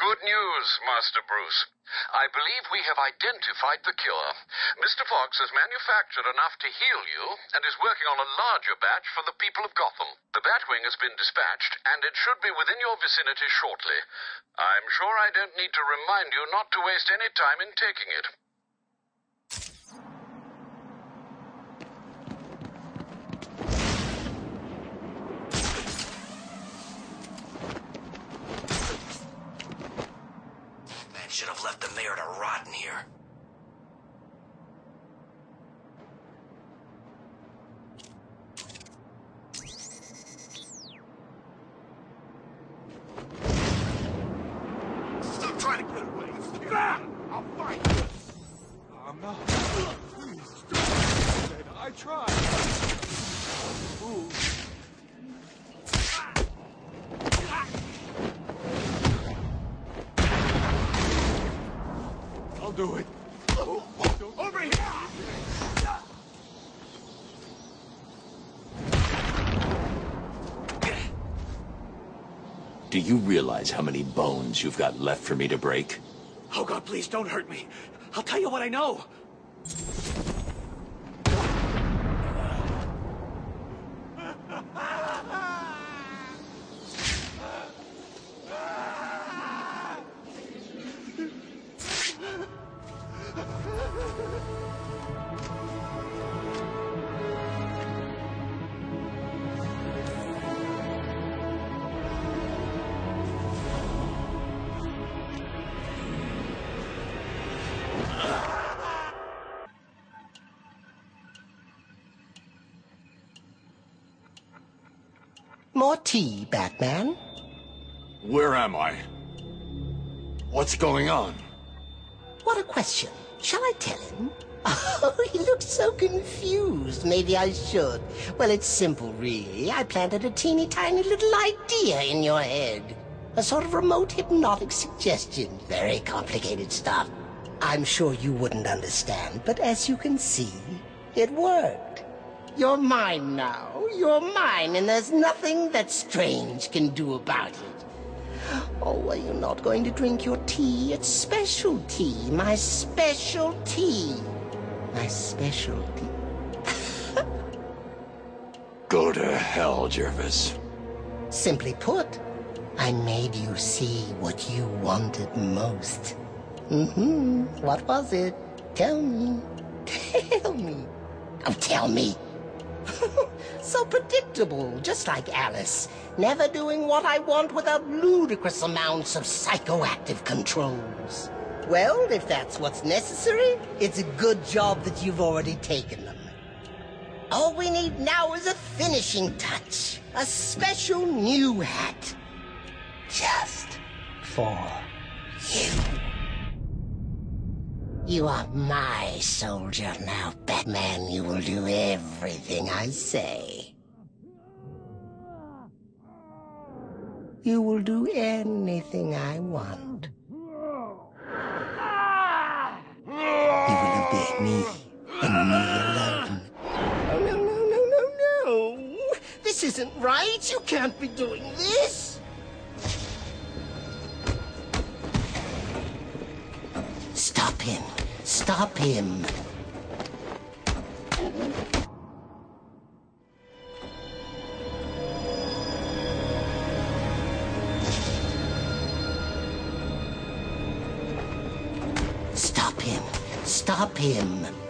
Good news, Master Bruce. I believe we have identified the cure. Mr. Fox has manufactured enough to heal you and is working on a larger batch for the people of Gotham. The Batwing has been dispatched, and it should be within your vicinity shortly. I'm sure I don't need to remind you not to waste any time in taking it. Should have left the mayor to rot in here. Stop trying to get away. I'll fight you. I'm not. Please, don't. I tried. Ooh. Do it. Over here! Do you realize how many bones you've got left for me to break? Oh God, please don't hurt me. I'll tell you what I know. More tea, Batman? Where am I? What's going on? What a question. Shall I tell him? Oh, he looks so confused. Maybe I should. Well, it's simple, really. I planted a teeny tiny little idea in your head. A sort of remote hypnotic suggestion. Very complicated stuff. I'm sure you wouldn't understand, but as you can see, it worked. You're mine now. You're mine, and there's nothing that Strange can do about it. Oh, are you not going to drink your tea? It's special tea. My special tea. My special tea. Go to hell, Jervis. Simply put, I made you see what you wanted most. Mm-hmm. What was it? Tell me. Tell me. Oh, tell me. so predictable, just like Alice. Never doing what I want without ludicrous amounts of psychoactive controls. Well, if that's what's necessary, it's a good job that you've already taken them. All we need now is a finishing touch. A special new hat. Just for you. You are my soldier now, Batman. You will do everything I say. You will do anything I want. You will obey me, and me alone. Oh, no, no, no, no, no! This isn't right! You can't be doing this! Stop him! Stop him! Stop him! Stop him!